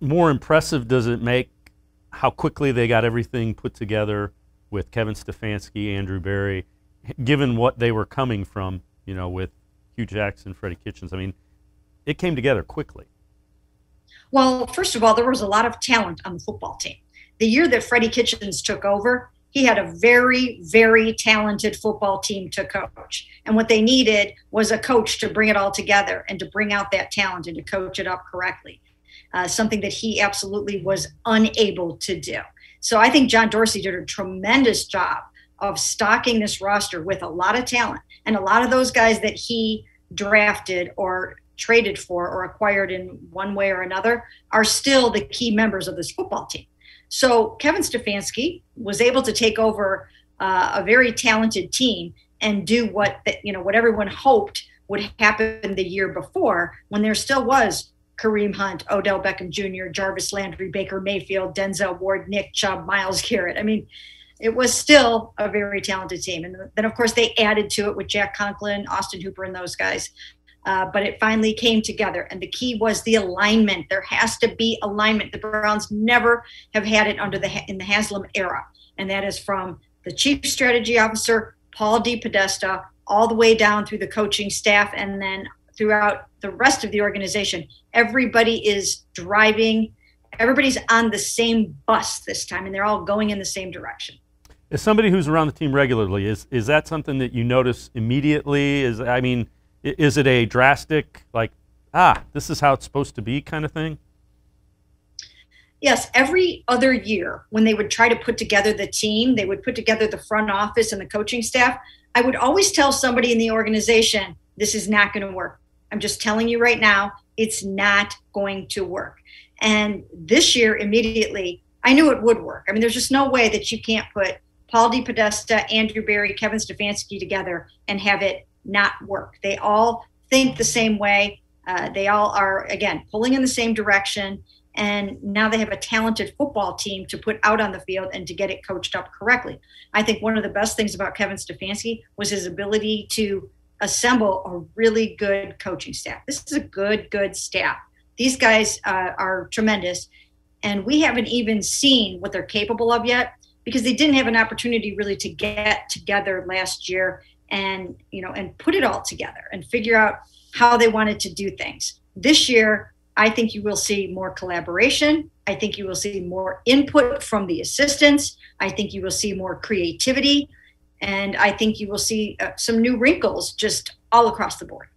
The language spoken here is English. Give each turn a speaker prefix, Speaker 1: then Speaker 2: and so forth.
Speaker 1: more impressive does it make how quickly they got everything put together with Kevin Stefanski, Andrew Berry, given what they were coming from, you know, with Hue Jackson, Freddie Kitchens? I mean, it came together quickly.
Speaker 2: Well, first of all, there was a lot of talent on the football team. The year that Freddie Kitchens took over, he had a very, very talented football team to coach. And what they needed was a coach to bring it all together and to bring out that talent and to coach it up correctly. Uh, something that he absolutely was unable to do. So I think John Dorsey did a tremendous job of stocking this roster with a lot of talent. And a lot of those guys that he drafted or traded for or acquired in one way or another are still the key members of this football team. So Kevin Stefanski was able to take over uh, a very talented team and do what the, you know what everyone hoped would happen the year before when there still was Kareem Hunt, Odell Beckham Jr., Jarvis Landry, Baker Mayfield, Denzel Ward, Nick Chubb, Myles Garrett. I mean, it was still a very talented team. And then, of course, they added to it with Jack Conklin, Austin Hooper, and those guys. Uh, but it finally came together. And the key was the alignment. There has to be alignment. The Browns never have had it under the in the Haslam era, and that is from the chief strategy officer Paul DePodesta all the way down through the coaching staff, and then throughout the rest of the organization. Everybody is driving. Everybody's on the same bus this time, and they're all going in the same direction.
Speaker 1: As somebody who's around the team regularly, is is that something that you notice immediately? Is I mean is it a drastic, like, ah, this is how it's supposed to be kind of thing?
Speaker 2: Yes, every other year when they would try to put together the team, they would put together the front office and the coaching staff. I would always tell somebody in the organization, this is not going to work. I'm just telling you right now, it's not going to work. And this year, immediately, I knew it would work. I mean, there's just no way that you can't put Paul DePodesta, Andrew Berry, Kevin Stefanski together and have it not work. They all think the same way. Uh, they all are, again, pulling in the same direction. And now they have a talented football team to put out on the field and to get it coached up correctly. I think one of the best things about Kevin Stefanski was his ability to assemble a really good coaching staff. This is a good, good staff. These guys uh, are tremendous. And we haven't even seen what they're capable of yet because they didn't have an opportunity really to get together last year and you know and put it all together and figure out how they wanted to do things this year i think you will see more collaboration i think you will see more input from the assistants i think you will see more creativity and i think you will see uh, some new wrinkles just all across the board